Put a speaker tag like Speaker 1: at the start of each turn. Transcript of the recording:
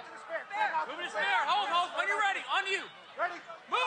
Speaker 1: Move to the spare.
Speaker 2: Move
Speaker 1: to the
Speaker 2: spare. Hold, hold. When you're ready, on you.
Speaker 1: Ready?
Speaker 2: Move.